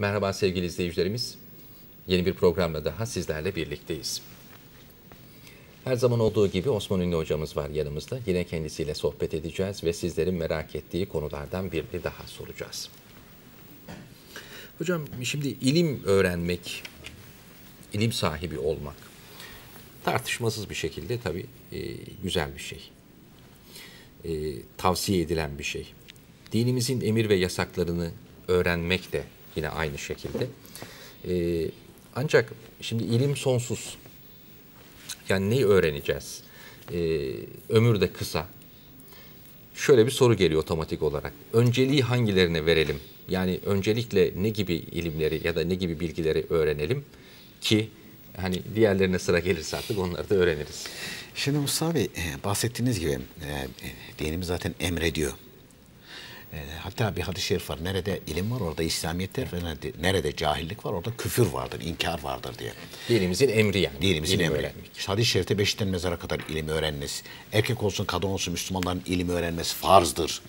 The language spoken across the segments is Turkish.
Merhaba sevgili izleyicilerimiz. Yeni bir programla daha sizlerle birlikteyiz. Her zaman olduğu gibi Osman Ünlü hocamız var yanımızda. Yine kendisiyle sohbet edeceğiz ve sizlerin merak ettiği konulardan birini daha soracağız. Hocam şimdi ilim öğrenmek, ilim sahibi olmak tartışmasız bir şekilde tabii e, güzel bir şey. E, tavsiye edilen bir şey. Dinimizin emir ve yasaklarını öğrenmek de yine aynı şekilde. E, ancak şimdi ilim sonsuz. Yani neyi öğreneceğiz? E, ömür de kısa. Şöyle bir soru geliyor otomatik olarak. Önceliği hangilerine verelim? Yani öncelikle ne gibi ilimleri ya da ne gibi bilgileri öğrenelim ki hani diğerlerine sıra gelirse artık onları da öğreniriz. Şimdi Mustafa Bey e, bahsettiğiniz gibi e, dinimiz zaten emrediyor. E, hatta bir hadis-i şerif var. Nerede ilim var orada İslamiyetler ve nerede, cahillik var orada küfür vardır, inkar vardır diye. Dinimizin emri yani. Dinimizin ilim emri. öğrenmek. İşte hadis-i şerifte beşten mezara kadar ilim öğrenmesi, erkek olsun kadın olsun Müslümanların ilim öğrenmesi farzdır.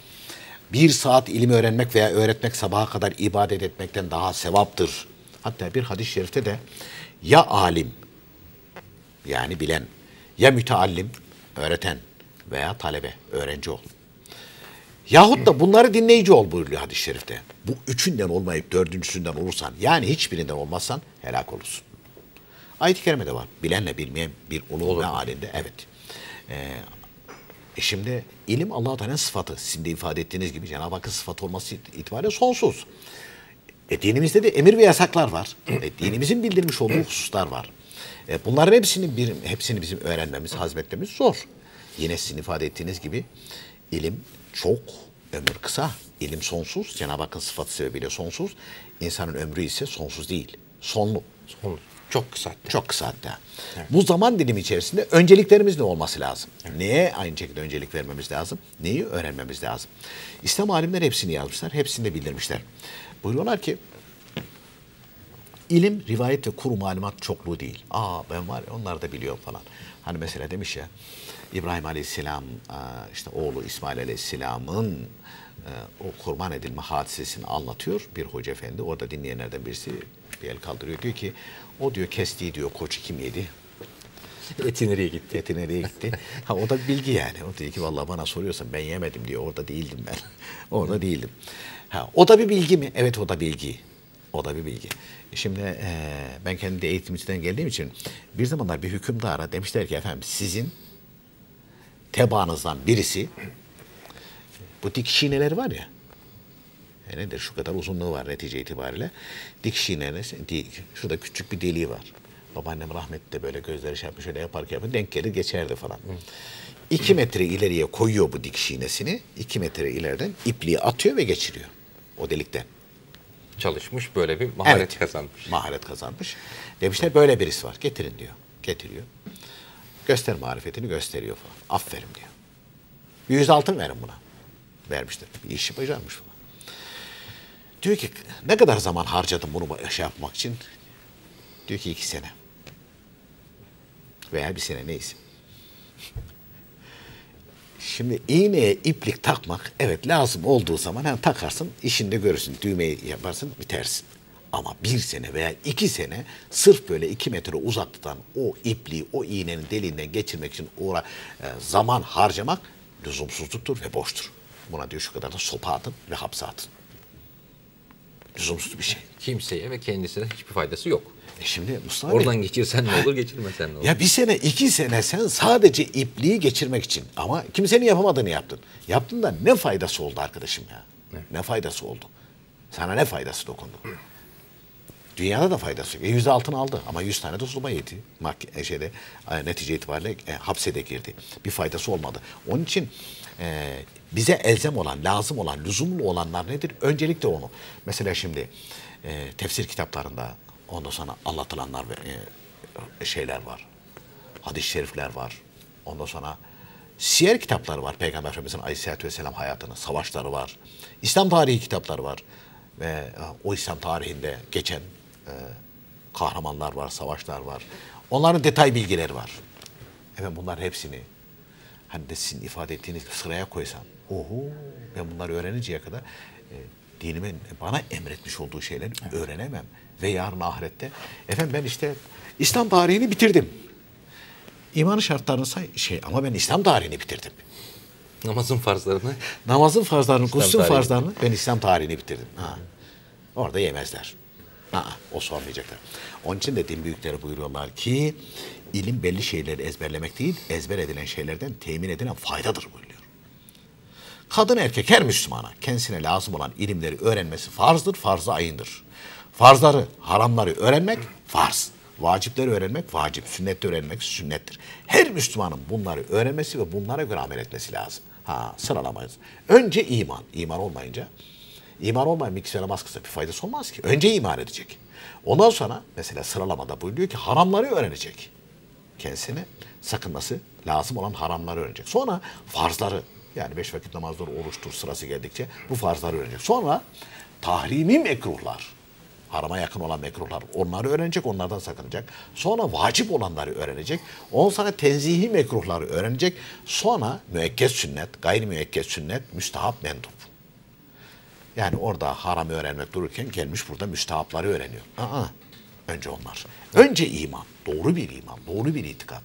Bir saat ilim öğrenmek veya öğretmek sabaha kadar ibadet etmekten daha sevaptır. Hatta bir hadis-i şerifte de ya alim yani bilen ya müteallim öğreten veya talebe öğrenci ol. Yahut da bunları dinleyici ol buyuruyor hadis-i şerifte. Bu üçünden olmayıp dördüncüsünden olursan yani hiçbirinden olmazsan helak olursun. Ayet-i kerimede var. Bilenle bilmeyen bir ulu ve halinde. Evet. Ee, e şimdi ilim Allah-u Teala'nın sıfatı. Sizin de ifade ettiğiniz gibi Cenab-ı Hakk'ın sıfatı olması itibariyle sonsuz. E, dinimizde de emir ve yasaklar var. E, dinimizin bildirmiş olduğu hususlar var. E, bunların hepsini, bir, hepsini bizim öğrenmemiz, hazmetmemiz zor. Yine sizin ifade ettiğiniz gibi ilim çok, ömür kısa. İlim sonsuz. Cenab-ı Hakk'ın sıfatı sebebiyle sonsuz. İnsanın ömrü ise sonsuz değil. Sonlu. Son- Çok kısa. hatta. Çok kısa hatta. Bu zaman dilimi içerisinde önceliklerimiz ne olması lazım? Neye aynı şekilde öncelik vermemiz lazım? Neyi öğrenmemiz lazım? İslam alimler hepsini yazmışlar, hepsini de bildirmişler. Buyuruyorlar ki, ilim, rivayet ve kuru malumat çokluğu değil. Aa ben var ya onlar da biliyorum falan. Hani mesela demiş ya, İbrahim Aleyhisselam, aa, işte oğlu İsmail Aleyhisselam'ın e, o kurban edilme hadisesini anlatıyor bir hoca efendi. Orada dinleyenlerden birisi bir el kaldırıyor. Diyor ki o diyor kestiği diyor koçu kim yedi? Eti nereye gitti? Eti nereye gitti? Ha o da bir bilgi yani. O diyor ki vallahi bana soruyorsan ben yemedim diyor. Orada değildim ben. Orada değildim. Ha o da bir bilgi mi? Evet o da bilgi. O da bir bilgi. Şimdi eee, ben kendi de eğitimciden geldiğim için bir zamanlar bir hükümdara demişler ki efendim sizin tebaanızdan birisi bu dikiş iğneleri var ya e nedir şu kadar uzunluğu var netice itibariyle. Dikiş iğnesi, di- şurada küçük bir deliği var. Babaannem rahmetli de böyle gözleri şey yapmış şöyle yaparken yapar, denk gelir geçerdi falan. İki metre ileriye koyuyor bu dikiş iğnesini. iki metre ileriden ipliği atıyor ve geçiriyor o delikten. Çalışmış böyle bir maharet Evet. kazanmış. Maharet kazanmış. Demişler böyle birisi var. Getirin diyor. Getiriyor. Göster marifetini gösteriyor falan. Aferin diyor. Bir yüz altın verin buna. Vermişler. Bir işi başarmış falan. Diyor ki ne kadar zaman harcadım bunu şey yapmak için? Diyor ki iki sene. Veya bir sene neyse. Şimdi iğneye iplik takmak evet lazım olduğu zaman hem takarsın işinde görürsün düğmeyi yaparsın bitersin. Ama bir sene veya iki sene sırf böyle iki metre uzaklıktan o ipliği o iğnenin deliğinden geçirmek için uğra e, zaman harcamak lüzumsuzluktur ve boştur. Buna diyor şu kadar da sopa atın ve hapse atın. Lüzumsuz bir şey. Kimseye ve kendisine hiçbir faydası yok. E şimdi Mustafa Bey, Oradan geçirsen ne olur, geçirmesen ne olur? Ya bir sene, iki sene sen sadece ipliği geçirmek için ama kimsenin yapamadığını yaptın. Yaptın da ne faydası oldu arkadaşım ya? Ne faydası oldu? Sana ne faydası dokundu? Dünyada da faydası yok. E, yüz altın aldı ama yüz tane de sulma yedi. Mahke- e, şeyde, e, netice itibariyle e, hapse de girdi. Bir faydası olmadı. Onun için e, bize elzem olan, lazım olan, lüzumlu olanlar nedir? Öncelikle onu. Mesela şimdi e, tefsir kitaplarında ondan sonra anlatılanlar ve e, şeyler var. Hadis-i şerifler var. Ondan sonra siyer kitapları var. Peygamber Efendimiz'in Aleyhisselatü Vesselam hayatını, savaşları var. İslam tarihi kitapları var. Ve o İslam tarihinde geçen kahramanlar var, savaşlar var. Onların detay bilgileri var. Evet bunlar hepsini hani de sizin ifade ettiğiniz sıraya koysam. Oho ben bunları öğreninceye kadar e, dinimin bana emretmiş olduğu şeyleri öğrenemem. Ve yarın ahirette efendim ben işte İslam tarihini bitirdim. İman şartlarını say şey ama ben İslam tarihini bitirdim. Namazın farzlarını Namazın farzlarını, tarihini. farzlarını ben İslam tarihini bitirdim. Ha. Orada yemezler. Ha, o sormayacaklar. Onun için de din büyükleri buyuruyorlar ki ilim belli şeyleri ezberlemek değil, ezber edilen şeylerden temin edilen faydadır buyuruyor. Kadın erkek her Müslümana kendisine lazım olan ilimleri öğrenmesi farzdır, farzı ayındır. Farzları, haramları öğrenmek farz. Vacipleri öğrenmek vacip, sünnetleri öğrenmek sünnettir. Her Müslümanın bunları öğrenmesi ve bunlara göre amel etmesi lazım. Ha sıralamayız. Önce iman. İman olmayınca, iman olmayan namaz kılsa bir faydası olmaz ki. Önce iman edecek. Ondan sonra mesela sıralamada buyuruyor ki haramları öğrenecek kendisine sakınması lazım olan haramları öğrenecek. Sonra farzları yani beş vakit namazları oruçtur sırası geldikçe bu farzları öğrenecek. Sonra tahrimi mekruhlar, harama yakın olan mekruhlar onları öğrenecek, onlardan sakınacak. Sonra vacip olanları öğrenecek. Ondan sonra tenzihi mekruhları öğrenecek. Sonra müekked sünnet, gayri müekked sünnet, müstahap mendup. Yani orada haramı öğrenmek dururken gelmiş burada müstahapları öğreniyor. Aa, önce onlar. Önce iman. Doğru bir iman, doğru bir itikat.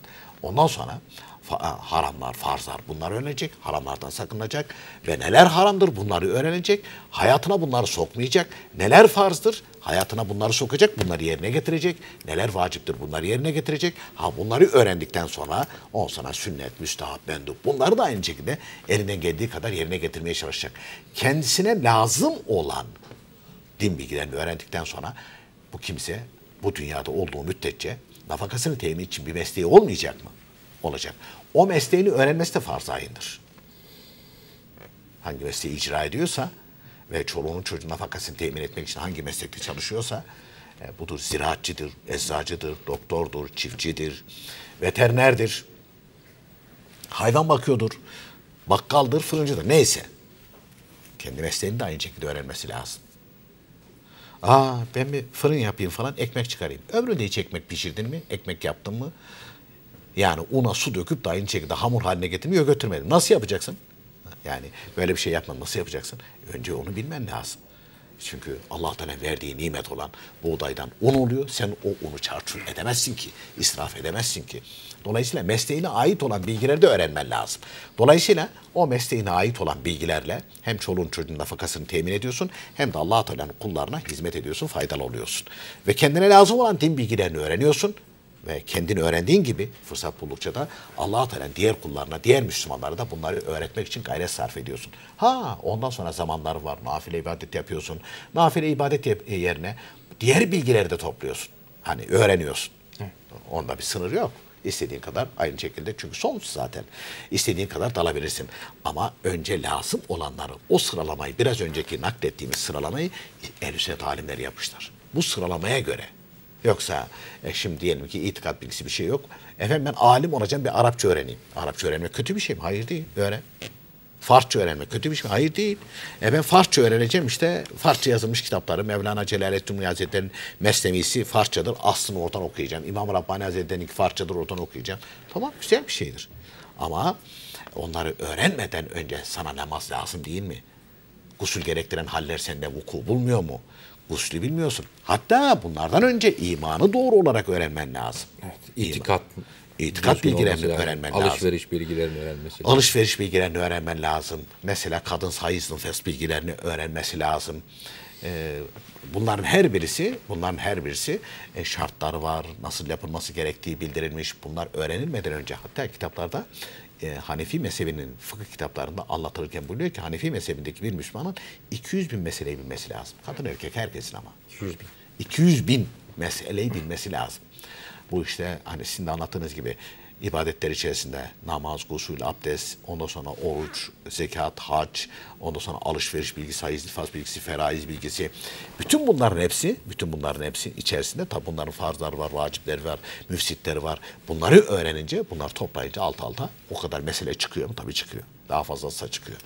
Ondan sonra fa- haramlar, farzlar bunları öğrenecek. Haramlardan sakınacak. Ve neler haramdır bunları öğrenecek. Hayatına bunları sokmayacak. Neler farzdır hayatına bunları sokacak. Bunları yerine getirecek. Neler vaciptir bunları yerine getirecek. Ha bunları öğrendikten sonra on sana sünnet, müstahap, mendup bunları da aynı şekilde elinden geldiği kadar yerine getirmeye çalışacak. Kendisine lazım olan din bilgilerini öğrendikten sonra bu kimse bu dünyada olduğu müddetçe nafakasını temin için bir mesleği olmayacak mı? Olacak. O mesleğini öğrenmesi de farz ayındır. Hangi mesleği icra ediyorsa ve çoluğunun çocuğun nafakasını temin etmek için hangi meslekte çalışıyorsa e, budur ziraatçıdır, eczacıdır, doktordur, çiftçidir, veterinerdir, hayvan bakıyordur, bakkaldır, fırıncıdır neyse. Kendi mesleğini de aynı şekilde öğrenmesi lazım. Aa ben bir fırın yapayım falan ekmek çıkarayım. Ömründe hiç ekmek pişirdin mi? Ekmek yaptın mı? Yani una su döküp de aynı şekilde hamur haline getirmiyor götürmedim. Nasıl yapacaksın? Yani böyle bir şey yapman nasıl yapacaksın? Önce onu bilmen lazım. Çünkü Allah Teala verdiği nimet olan buğdaydan un oluyor. Sen o unu çarçur edemezsin ki, israf edemezsin ki. Dolayısıyla mesleğine ait olan bilgileri de öğrenmen lazım. Dolayısıyla o mesleğine ait olan bilgilerle hem çoluğun çocuğun nafakasını temin ediyorsun hem de Allah kullarına hizmet ediyorsun, faydalı oluyorsun. Ve kendine lazım olan din bilgilerini öğreniyorsun ve kendini öğrendiğin gibi fırsat buldukça da Allah Teala diğer kullarına, diğer Müslümanlara da bunları öğretmek için gayret sarf ediyorsun. Ha ondan sonra zamanlar var. Nafile ibadet yapıyorsun. Nafile ibadet yap- yerine diğer bilgileri de topluyorsun. Hani öğreniyorsun. Onda bir sınır yok. İstediğin kadar aynı şekilde çünkü sonsuz zaten. İstediğin kadar dalabilirsin. Ama önce lazım olanları o sıralamayı biraz önceki naklettiğimiz sıralamayı ehl sünnet alimleri yapmışlar. Bu sıralamaya göre Yoksa e, şimdi diyelim ki itikat bilgisi bir şey yok. Efendim ben alim olacağım bir Arapça öğreneyim. Arapça öğrenmek kötü bir şey mi? Hayır değil. Öğren. Farsça öğrenmek kötü bir şey mi? Hayır değil. E ben Farsça öğreneceğim işte Farsça yazılmış kitapları Mevlana Celaleddin Hazretleri'nin Mesnevisi Farsçadır. Aslını oradan okuyacağım. İmam Rabbani Hazretleri'ninki Farsçadır oradan okuyacağım. Tamam güzel bir şeydir. Ama onları öğrenmeden önce sana namaz lazım değil mi? Gusül gerektiren haller sende vuku bulmuyor mu? Guslü bilmiyorsun. Hatta bunlardan önce imanı doğru olarak öğrenmen lazım. Evet, İman. itikat, İtikat bilgilerini öğrenmen lazım. Alışveriş bilgilerini öğrenmesi lazım. Alışveriş bilgilerini öğrenmen lazım. Mesela kadın sayıs nefes bilgilerini öğrenmesi lazım. Ee, bunların her birisi, bunların her birisi e, şartları var, nasıl yapılması gerektiği bildirilmiş. Bunlar öğrenilmeden önce hatta kitaplarda e, Hanefi mezhebinin fıkıh kitaplarında anlatılırken buluyor ki Hanefi mezhebindeki bir Müslümanın 200 bin meseleyi bilmesi lazım. Kadın erkek herkesin ama. 200 bin. 200 bin meseleyi bilmesi lazım. Bu işte hani sizin de anlattığınız gibi ibadetler içerisinde namaz, gusül, abdest, ondan sonra oruç, zekat, hac, ondan sonra alışveriş bilgisi, hayız, nifas bilgisi, feraiz bilgisi. Bütün bunların hepsi, bütün bunların hepsi içerisinde tabi bunların farzları var, vacipleri var, müfsitleri var. Bunları öğrenince, bunları toplayınca alt alta o kadar mesele çıkıyor mu? Tabii çıkıyor. Daha fazlası çıkıyor.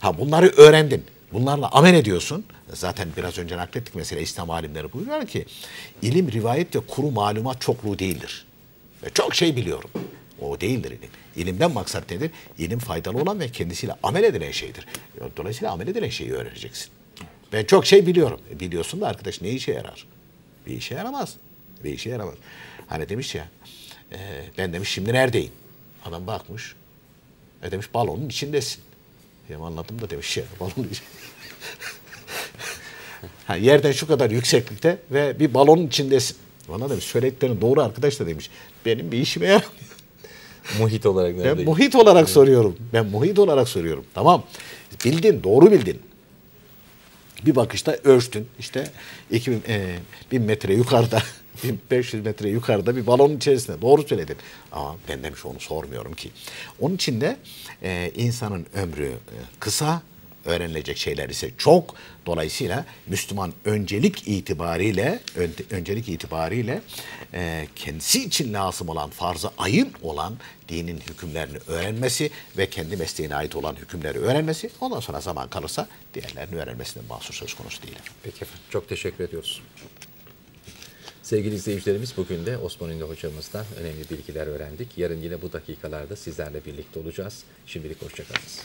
Ha bunları öğrendin. Bunlarla amel ediyorsun. Zaten biraz önce naklettik mesela İslam alimleri buyuruyor ki ilim, rivayet ve kuru malumat çokluğu değildir. Ve çok şey biliyorum. O değildir ilim. İlimden maksat nedir? İlim faydalı olan ve kendisiyle amel edilen şeydir. Dolayısıyla amel edilen şeyi öğreneceksin. Ben çok şey biliyorum. E, biliyorsun da arkadaş ne işe yarar? Bir işe yaramaz. Bir işe yaramaz. Hani demiş ya, e, ben demiş şimdi neredeyim? Adam bakmış, e demiş balonun içindesin. Ya anladım da demiş ya balonun içi- ha, yerden şu kadar yükseklikte ve bir balonun içindesin. Bana demiş söylediklerin doğru arkadaş da demiş. Benim bir işime yaramıyor. Muhit olarak Ben neredeyim? muhit olarak soruyorum. Ben muhit olarak soruyorum. Tamam. Bildin, doğru bildin. Bir bakışta ölçtün. İşte 2000 e, 1000 metre yukarıda, 1500 metre yukarıda bir balonun içerisinde. Doğru söyledin. Ama ben demiş onu sormuyorum ki. Onun için de e, insanın ömrü e, kısa, öğrenilecek şeyler ise çok. Dolayısıyla Müslüman öncelik itibariyle ön- öncelik itibariyle e, kendisi için lazım olan farzı ayın olan dinin hükümlerini öğrenmesi ve kendi mesleğine ait olan hükümleri öğrenmesi ondan sonra zaman kalırsa diğerlerini öğrenmesinin mahsur söz konusu değil. Peki efendim. Çok teşekkür ediyoruz. Sevgili izleyicilerimiz bugün de Osman Ünlü hocamızdan önemli bilgiler öğrendik. Yarın yine bu dakikalarda sizlerle birlikte olacağız. Şimdilik hoşçakalınız.